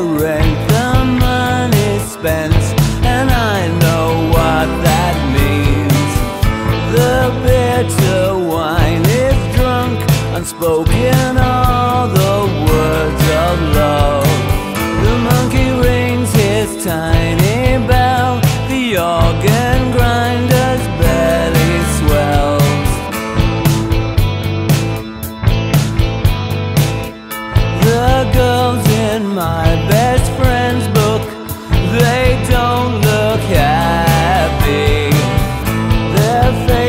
rent, the money spent, and I know what that means. The bitter wine is drunk, unspoken all the words of love. The monkey rings his tiny bell, the organ. Their